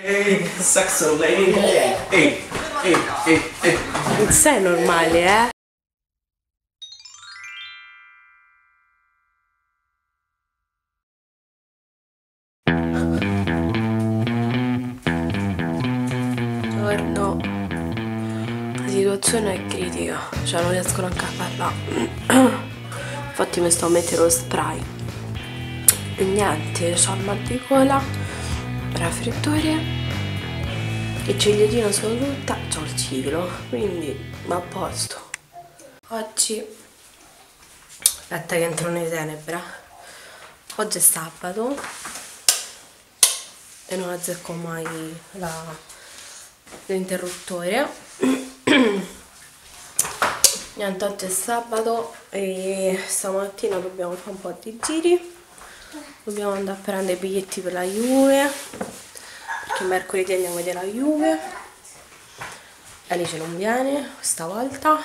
Ehi, saxo lady. Ehi, ehi, ehi, ehi. Non sei normale, eh? Buongiorno. La situazione è critica, cioè non riesco neanche a parlare. Infatti mi sto a mettere lo spray. E niente, ho il mal di gola, raffreddore e ciglietina sono tutta, c'ho il ciclo, quindi va a posto. Oggi, aspetta che entro nelle tenebre, oggi è sabato e non azzecco mai l'interruttore. Niente, oggi è sabato e stamattina dobbiamo fare un po' di giri. Dobbiamo andare a prendere i biglietti per la Juve perché mercoledì andiamo a vedere la Juve. Alice non viene stavolta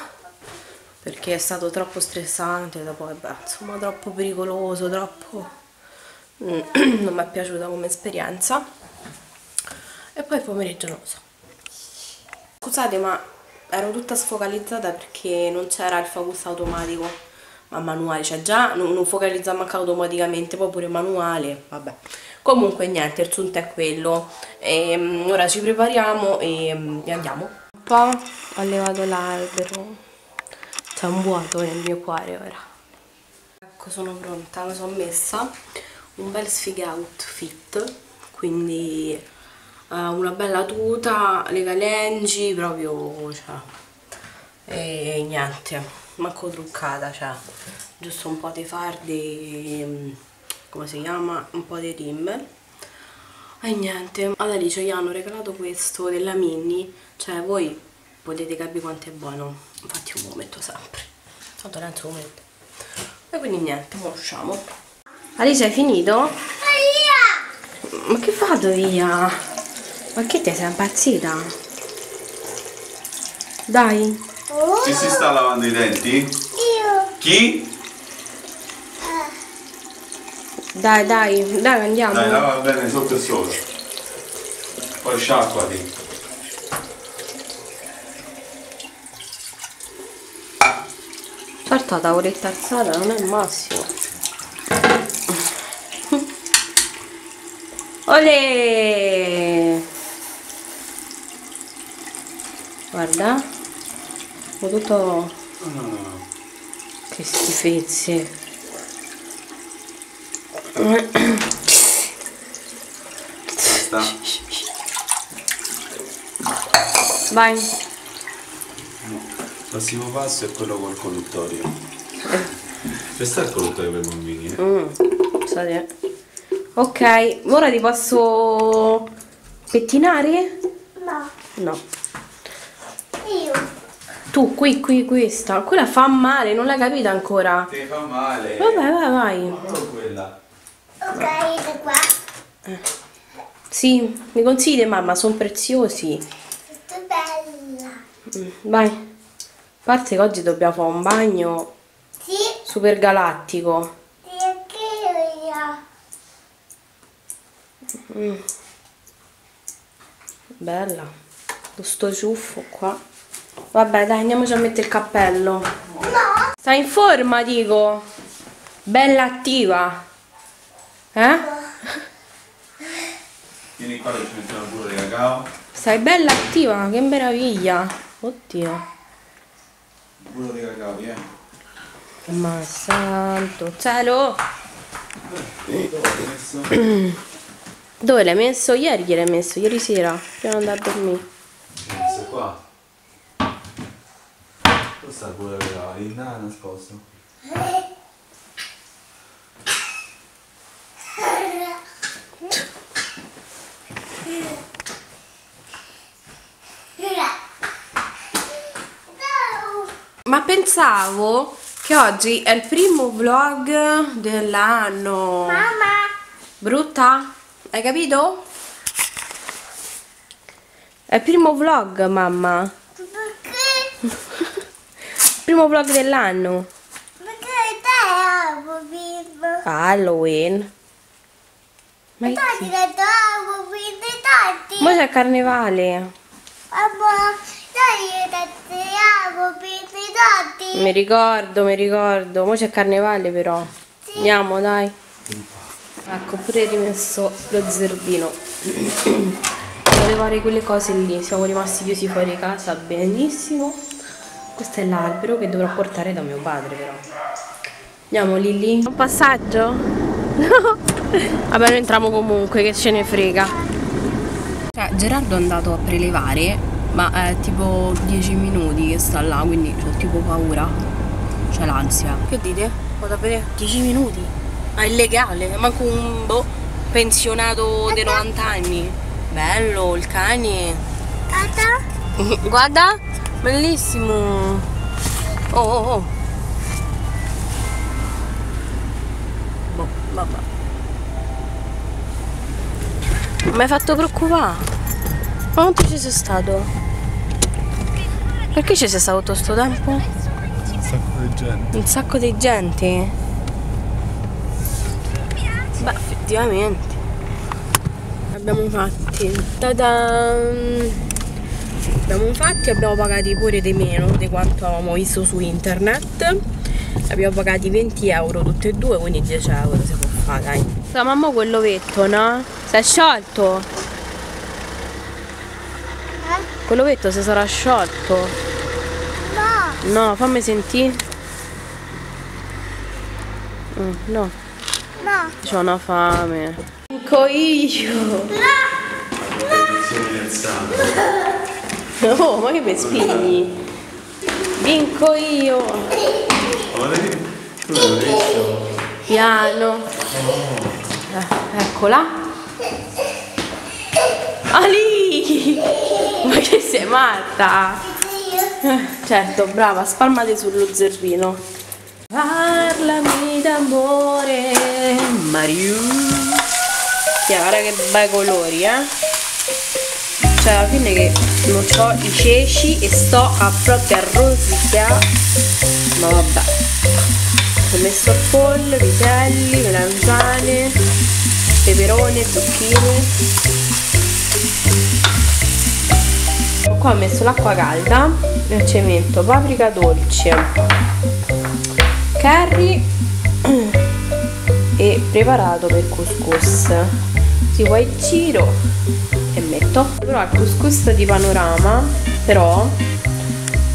perché è stato troppo stressante dopo vabbè, insomma troppo pericoloso troppo mm, non mi è piaciuta come esperienza. E poi pomeriggio non lo so. Scusate ma ero tutta sfocalizzata perché non c'era il focus automatico ma manuale, cioè già non, non focalizza manco automaticamente, poi pure manuale, vabbè. Comunque niente, il sunto è quello. E, ora ci prepariamo e, e andiamo. Un po' ho levato l'albero, c'è un vuoto nel mio cuore ora. Ecco, sono pronta, mi sono messa un bel sfiga outfit, quindi eh, una bella tuta, le calengi, proprio, cioè, e niente manco truccata, cioè giusto un po' di fardi, mm, come si chiama, un po' di rimmer e niente, ad Alice gli hanno regalato questo della Mini, cioè voi potete capire quanto è buono, infatti io lo metto sempre, tanto Renzo lo mette. E quindi niente, mo usciamo. Alice hai finito? Ma che vado via? Ma che te sei impazzita? Dai, Chi si sta lavando i denti? Io. Chi? dai, dai, dai andiamo. Dai, lava bene sotto e sopra. Poi sciacquati. Certo la tavoletta alzata non è il massimo. Olè! Guarda. Ho tutto... Che schifezze. Basta. Vai. Il prossimo passo è quello col colluttorio. Questo è il colluttorio per bambini, eh? Mm. Ok, ora ti posso pettinare? No. No. Tu, qui, qui, questa. Quella fa male, non l'hai capita ancora. Ti fa male. Vabbè, vai, vai. Ma non quella. Ok, da qua. Sì, mi consigli mamma, sono preziosi. Tutto bella. Mm, Vai. A parte che oggi dobbiamo fare un bagno Sì, super galattico. sì, anche io. Bella. Con sto ciuffo qua. Vabbè, dai, andiamoci a mettere il cappello. No. Stai in forma, dico. Bella attiva. Eh? Vieni qua che ci mettiamo il burro di cacao. Stai bella attiva, che meraviglia. Oddio. Il burro di cacao, vieni. Ma santo cielo. Dove l'hai messo? Messo? Ieri gliel'hai messo, ieri sera, prima di andare a dormire. Questo qua. Sta? In là nascosto. No. Ma pensavo che oggi è il primo vlog dell'anno. Mamma. Brutta? Hai capito? È il primo vlog, mamma. Perché? Primo vlog dell'anno. Perché te amo vivo. Halloween. Ma Dai, che- ti amo vivo tanti. Datti. Ma c'è carnevale. Mamma, dai, datti, amo, pipi, datti. Mi ricordo, mi ricordo. Mo c'è carnevale però. Andiamo, dai. Ecco, pure rimesso lo zerbino. Devo fare quelle cose lì. Siamo rimasti chiusi fuori casa benissimo. Questo è l'albero che dovrò portare da mio padre però. Andiamo Lilli. Un passaggio? No. Vabbè, noi entriamo comunque, che ce ne frega. Cioè, Gerardo è andato a prelevare, ma è tipo 10 minuti che sta là, quindi ho tipo paura. C'è l'ansia. Che dite? Vado a vedere 10 minuti. Ma è illegale, manco un boh, pensionato dei 90 anni. Bello, il cane. Tata, Guarda, bellissimo. Oh, oh, oh. Boh, vabbè. Mi hai fatto preoccupare. Quanto ci sei stato? Perché ci sei stato tutto sto tempo? Un sacco di gente. Un sacco di gente. Beh, effettivamente. Abbiamo fatti. Ta-dam! Abbiamo fatti, abbiamo pagati pure di meno di quanto avevamo visto su internet. Abbiamo pagati 20 euro tutti e due, quindi 10 euro si può fare, dai. La mamma quell'ovetto, no? Si è sciolto. Quell'ovetto si sarà sciolto. no, No, fammi sentire. Mm, no, no, c'ho una fame. Vinco io. Sono alzato. Oh, ma che mi spigni? Vinco io. Piano. Eh, eccola. Ali! Ma che sei matta? Certo, brava, spalmati sullo zerbino. Parlami d'amore, Mario. Sì, guarda che bei colori, eh. Cioè, alla fine che non ho i ceci e sto a proprio a rosicare. Ma vabbè. Ho messo il pollo, vitelli, melanzane, peperone, zucchine. Qua ho messo l'acqua calda ci metto paprika dolce, curry e preparato per couscous. Si poi giro e metto. Però il couscous di panorama, però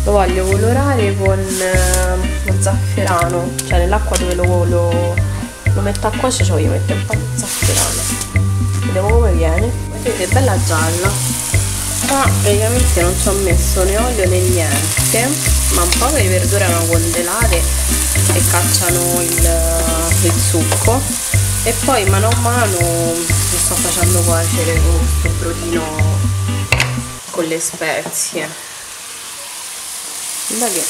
lo voglio colorare con eh, lo zafferano, cioè nell'acqua dove lo, lo, lo metto a cuocere ci voglio mettere un po' di zafferano. Vediamo come viene. Vedete, è bella gialla. Qua praticamente non ci ho messo né olio né niente, ma un po' che le verdure erano congelate e cacciano il, il succo. E poi mano a mano sto facendo cuocere questo brodino con le spezie. Da che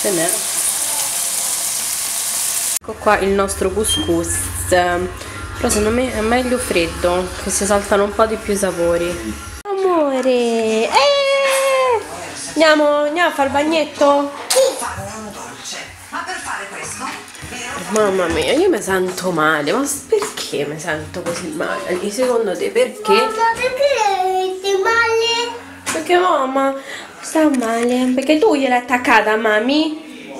ce n'è. Ecco qua il nostro couscous. Però secondo me è meglio freddo, che si saltano un po' di più i sapori. Amore! Eh! Andiamo, andiamo a fare il bagnetto? Mamma mia, io mi sento male, ma perché mi sento così male? Secondo te perché? mamma, perché ti male? Perché mamma sta male. Perché tu gliel'hai attaccata, mami?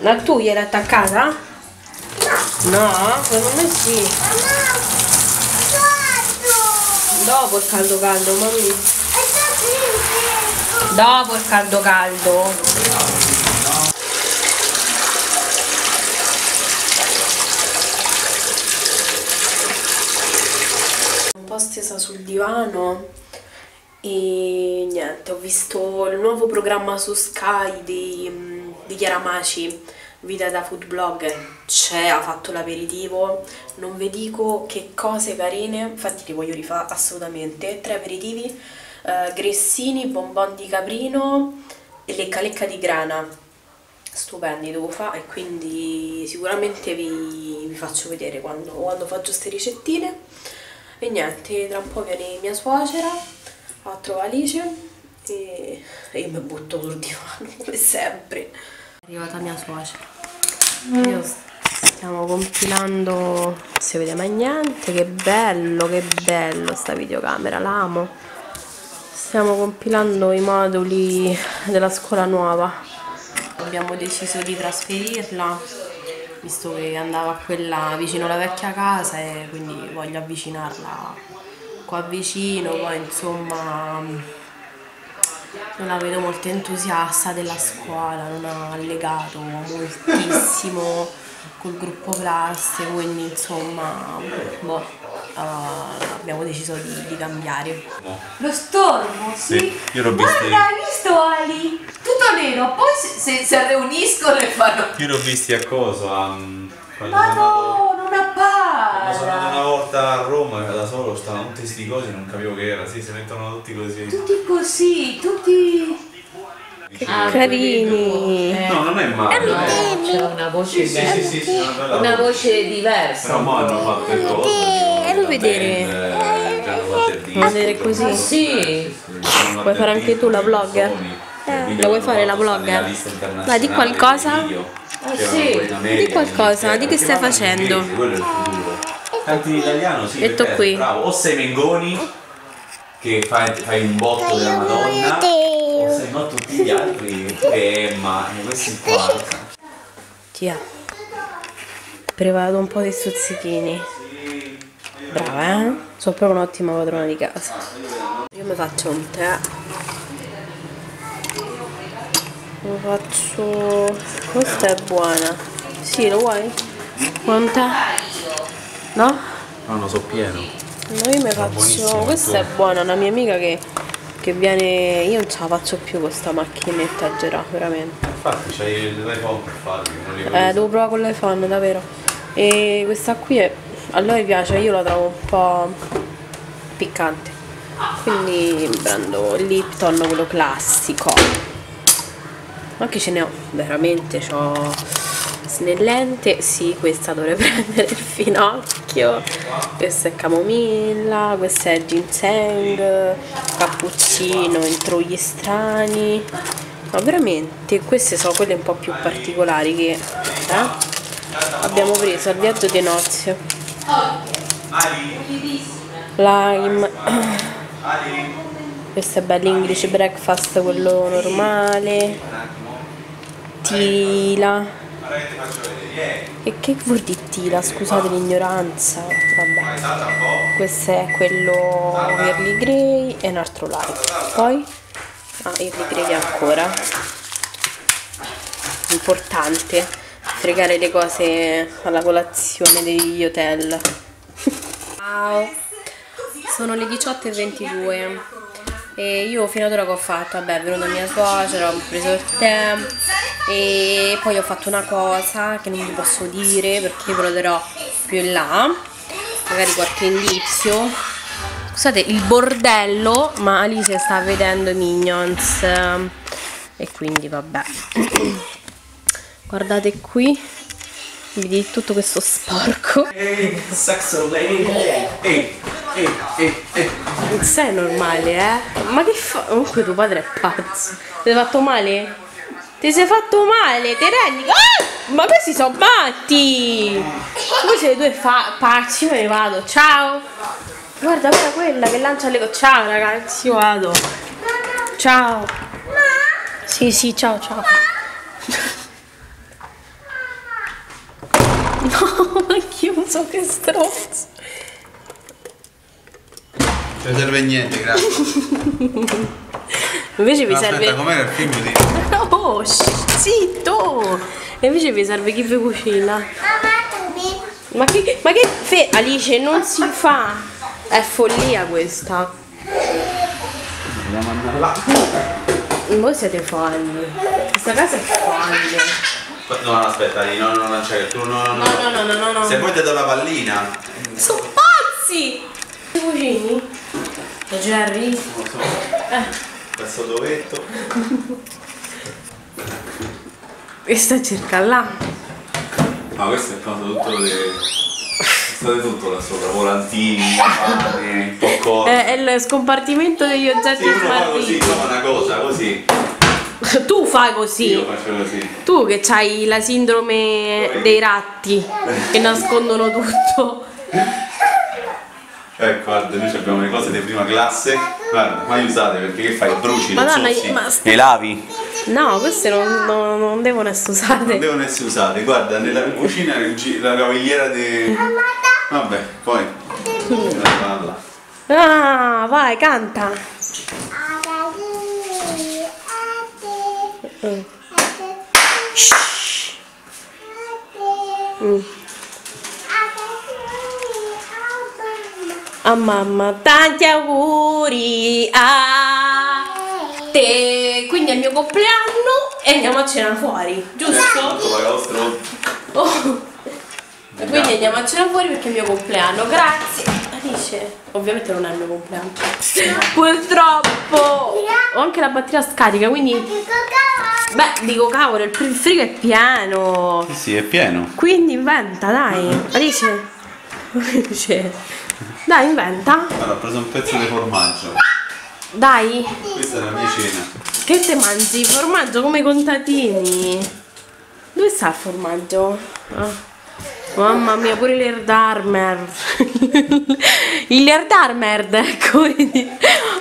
La tu gliel'hai attaccata? No, secondo me sì. Mamma, guarda, Dopo il caldo caldo, mami. Dopo il caldo caldo. Stesa sul divano e niente, ho visto il nuovo programma su Sky di, di Chiara Maci, Vita da food blogger. C'è, ha fatto l'aperitivo, non vi dico che cose carine, infatti li voglio rifare assolutamente. Tre aperitivi, eh, gressini, bonbon di caprino e lecca lecca di grana. Stupendi devo fare e quindi sicuramente vi, vi faccio vedere quando, quando faccio queste ricettine. E niente, tra un po' viene mia suocera a Alice e, e io mi butto sul divano come sempre. È arrivata mia suocera. Io Stiamo compilando, non si vede mai niente, che bello, che bello sta videocamera, l'amo. Stiamo compilando i moduli della scuola nuova. Abbiamo deciso di trasferirla, visto che andava a quella vicino alla vecchia casa e quindi voglio avvicinarla qua vicino, poi insomma non la vedo molto entusiasta della scuola, non ha allegato moltissimo col gruppo classe, quindi insomma boh, eh, abbiamo deciso di, di cambiare. Lo stormo, sì. Sì, io l'ho visto. Guarda, hai visto Ali? Tutto nero, poi se, se, si riuniscono e fanno... Io l'ho visti a cosa? um, quando Ma no, non quando sono andato una volta a Roma da solo stavano tutti sti cosi non capivo che era, sì, si mettono tutti così. Tutti così, tutti... Che carini! Eh, No, non è male. no, c'è una voce Sì, sì, sì, sì, una bella Una voce. diversa. Però mo hanno fatto il coso. Fammi vedere. eh, fatto il disco, Vedere così? hanno Sì. il fare anche tu la? Sony, Eh, la vuoi fare la lista Dai, di qualcosa? Ah, sì. Di qualcosa, di che stai facendo? inglese, Quello è il futuro. Canti in italiano, sì. Metto qui. Bravo, o sei Mengoni che fai, fai un botto della Madonna, o sei no tutti gli altri Emma, e questi qua. Tia, preparato un po' di stuzzichini. Brava, eh? Sono proprio un'ottima padrona di casa. Io mi faccio un tè. Mi faccio... Questa è buona. Sì, lo vuoi? Tè? No? No, no, so pieno. No, io mi faccio... Questa è buona, una mia amica che, che viene... Io non ce la faccio più con sta macchinetta girare, veramente. Infatti c'hai l'iPhone per farli, Eh, devo provare con l'iPhone, davvero. E questa qui è, a lei piace, io la trovo un po' piccante. Quindi prendo il Lipton, quello classico. Ma che ce ne ho? Veramente c'ho snellente. Sì, questa dovrei prendere il finocchio. Questa è camomilla, questa è ginseng, cappuccino, intrugli strani. Ma veramente, queste sono quelle un po' più particolari che eh? abbiamo preso al viaggio di nozze. Lime. Questo è bello English breakfast, quello normale. Tila. E che vuol dire tila? Scusate l'ignoranza. Vabbè. Questo è quello early grey e un altro light. Poi ah, early grey ancora. Importante fregare le cose alla colazione degli hotel. Ciao, sono le 18.22 e io fino ad ora che ho fatto? Vabbè, è venuta mia suocera, ho preso il tè e poi ho fatto una cosa che non vi posso dire perché ve lo darò più in là, magari qualche indizio. Scusate, il bordello, ma Alice sta vedendo i Minions e quindi vabbè. Guardate qui, vedi tutto questo sporco. Ehi, lady! Ehi, ehi, ehi, ehi! Sei normale, eh? Ma che fa? Comunque tuo padre è pazzo. Ti sei fatto male? Ti sei fatto male, te rendi? Ah! Ma questi sono matti! Voi siete due fa- pazzi, io me ne vado, ciao! Guarda, guarda quella che lancia le cose. Ciao ragazzi, io vado. Ciao. Sì, sì, ciao, ciao. No, ma chiuso che stronzo. Non serve niente, grazie. Invece vi No, serve. Aspetta, com'era il film di... Oh, zitto! E invece vi serve chi vi cucina. Mamma, tu Ma che, ma che fe- Alice, non si fa! È follia questa. Andiamo andare là. Voi siete folli. Questa casa è folle. No, no, aspetta, no, no, lanciare tu, no, no, no. No, no, no, no, no, Se poi ti do la pallina. Sono pazzi! Ti cucini? Jerry? Non lo so. Questo dovetto. Questa cerca là. Ma questo è cosa tutto le. State tutto là sopra, volantini, pane, popcorn. È, è il scompartimento degli oggetti Sì, uno fa così, smarriti. una cosa così. Tu fai così. Io faccio così. Tu che hai la sindrome dei ratti che nascondono tutto. Ecco, guarda, noi abbiamo le cose di prima classe. Guarda, mai usate perché che fai? Bruci, le Madonna, zozzi, ma- le lavi. No, queste non, non- non devono essere Non usate. devono essere usate. Guarda, nella cucina la cavigliera di. Vabbè, poi. Ah, vai, canta. Mm. Mm. A mamma, tanti auguri a te. Quindi è il mio compleanno e andiamo a cena fuori, giusto? Oh. E quindi andiamo a cena fuori perché è il mio compleanno. Grazie. Alice, ovviamente non è il mio compleanno. Purtroppo ho anche la batteria scarica, quindi beh, dico cavolo, il frigo è pieno. Sì, è pieno. Quindi inventa, dai. Alice. Alice. Dai, inventa. Allora, ho preso un pezzo di formaggio. Dai. Questa è la mia cena. Che te mangi? Formaggio come i contadini. Dove sta il formaggio? Ah. Mamma mia, pure l'Erdarmer. il Erdarmer, ecco?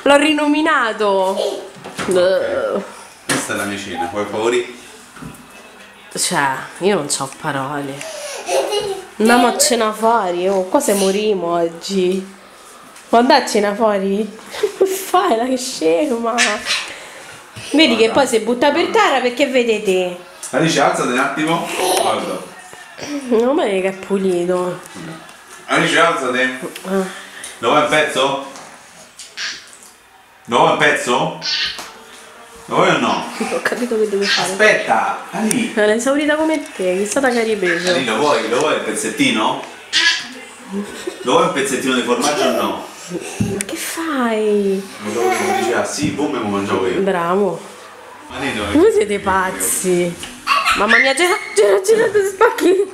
L'ho rinominato. Questa è la mia cena. Vuoi favori? Cioè, io non ho parole. Andiamo a cena fuori, oh, qua se morimo oggi. Vuoi andare a cena fuori? Fai la scema. Vedi che poi si butta per terra perché vedete. Alice, alzati un attimo. Guarda. Non me che è pulito. Alice, alzati. Lo vuoi un pezzo? Lo vuoi un pezzo? Lo vuoi o no? Ho capito che devi fare. Aspetta, Ali. È esaurita come te, chissà da che hai Ali, lo vuoi? Lo vuoi il pezzettino? Lo vuoi un pezzettino di formaggio o no? Ma che fai? Non so come diceva, sì, boom, me lo mangiavo io. Bravo. Marito, Voi siete pazzi. Mamma mia, gira, gira, gira, ti spacchi.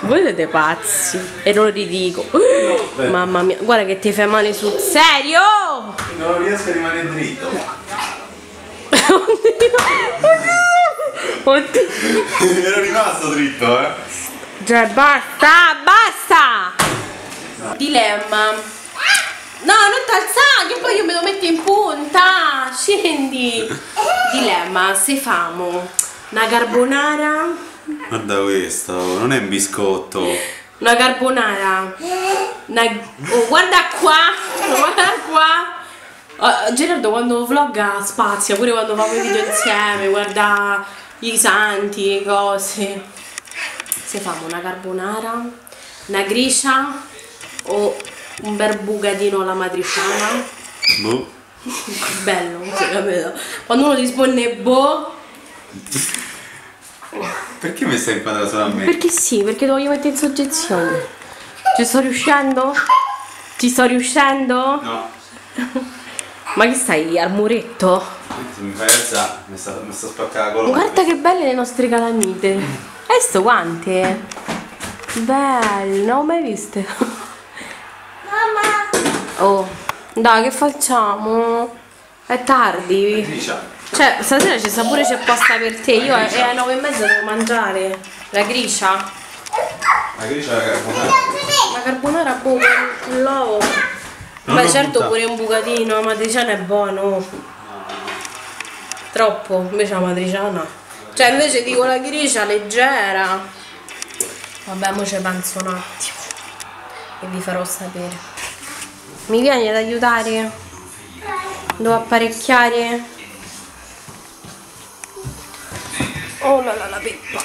Voi siete pazzi. E non lo ridico. Mamma mia, guarda che ti fai male sul serio. Non riesco a rimanere dritto. Oddio. Ero rimasto dritto, eh. Cioè, basta, basta! Dilemma. No, non t'alzare, che poi io me lo metto in punta. Scendi. Dilemma, se famo una carbonara, Guarda questo, non è un biscotto. una carbonara, una... oh, guarda qua, guarda qua. Oh, Gerardo quando vlogga spazia, pure quando fa i video insieme, guarda i santi, le cose. Se famo una carbonara, una gricia o un bel bucatino alla matriciana, Boh. bello, non si capito. Quando uno risponde boh, Perché mi stai inquadrando solo a me? perché sì, perché lo voglio mettere in soggezione. Ci sto riuscendo? Ci sto riuscendo? No. Ma che stai al muretto? Se mi fai alzare, mi sta, mi sta spaccando la colonna. Guarda che belle le nostre calamite. Hai sto quante? Belle, non ho mai viste. Oh, dai, che facciamo? È tardi. Gricia. Cioè, stasera ci sta pure c'è posta per te. Io è alle nove e mezza devo mangiare. La gricia. La gricia è la carbonara. La carbonara boh, con l'uovo. Beh certo buttata. pure un bucatino, la matriciana è buono. Troppo, invece la matriciana. Cioè invece dico la gricia leggera. Vabbè, mo ci penso un attimo. E vi farò sapere. Mi vieni ad aiutare? Devo apparecchiare? Oh la la la pippa.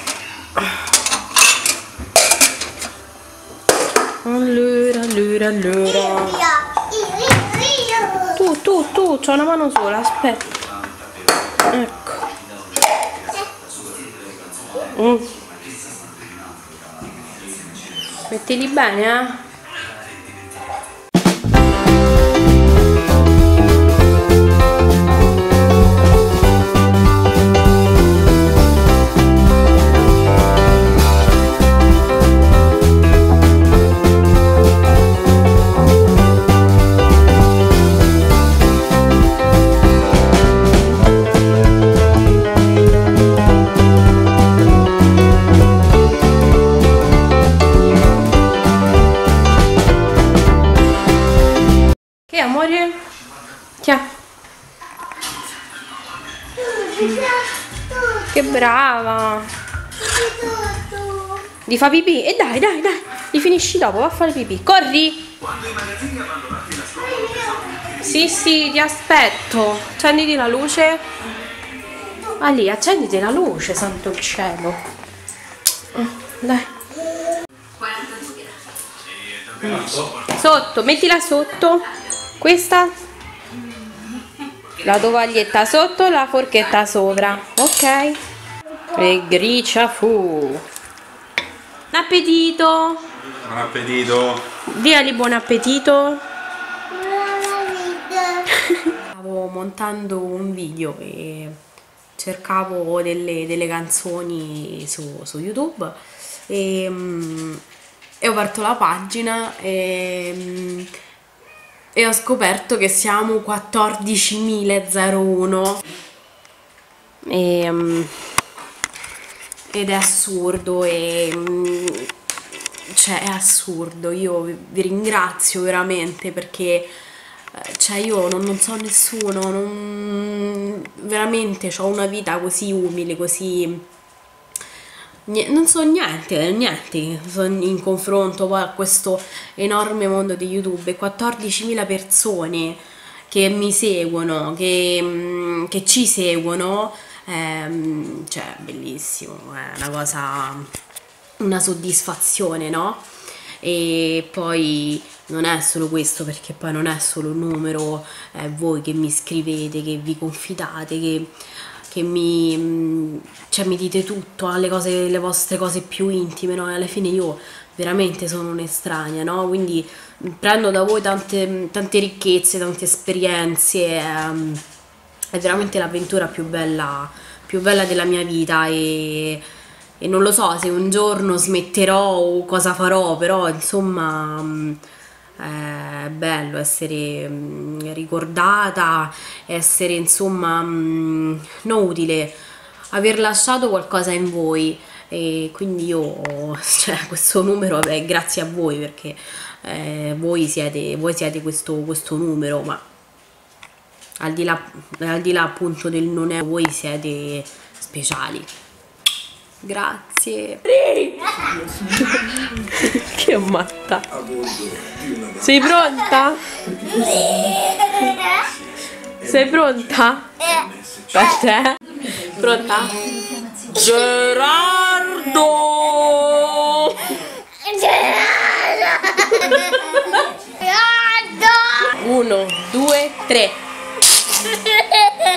Allora, allora, allora. Tu, tu, tu, c'ho una mano sola, aspetta. Ecco. Mm. Mettili bene, eh? Di fa pipì? E dai, dai, dai! Li finisci dopo, va a fare pipì. Corri! Sì, sì, ti aspetto. Accenditi la luce. Lì, accenditi la luce, santo il cielo. Mm, Dai. Sotto, mettila sotto. Questa. La tovaglietta sotto, la forchetta sopra. Ok. E gricia fu. Appetito. Buon appetito. Diali buon appetito. Stavo montando un video e cercavo delle, delle canzoni su, su YouTube e, mm, e ho aperto la pagina e, mm, e ho scoperto che siamo 14.001 e, mm, ed è assurdo e mm, cioè è assurdo. Io vi ringrazio veramente perché eh, cioè io non, non so nessuno non, veramente ho una vita così umile così non so niente niente in confronto a questo enorme mondo di youtube. E 14.000 persone che mi seguono che, mm, che ci seguono ehm, cioè bellissimo è una cosa una soddisfazione, no? E poi non è solo questo, perché poi non è solo un numero, è voi che mi scrivete, che vi confidate, che, mi, mm, cioè, mi dite tutto, alle cose, le vostre cose più intime, no? E alla fine io veramente sono un'estranea, no? Quindi mm, prendo da voi tante, tante ricchezze, tante esperienze, ehm, è veramente l'avventura più bella, più bella della mia vita e, e non lo so se un giorno smetterò o cosa farò, però insomma mm, è bello essere mm, ricordata, essere insomma mm, non utile, aver lasciato qualcosa in voi. E quindi io, cioè questo numero è grazie a voi perché eh, voi siete, voi siete questo, questo numero, ma al di là, al di là appunto del non è voi siete speciali grazie che matta sei pronta? sei pronta? per te? pronta? Gerardo uno, due, tre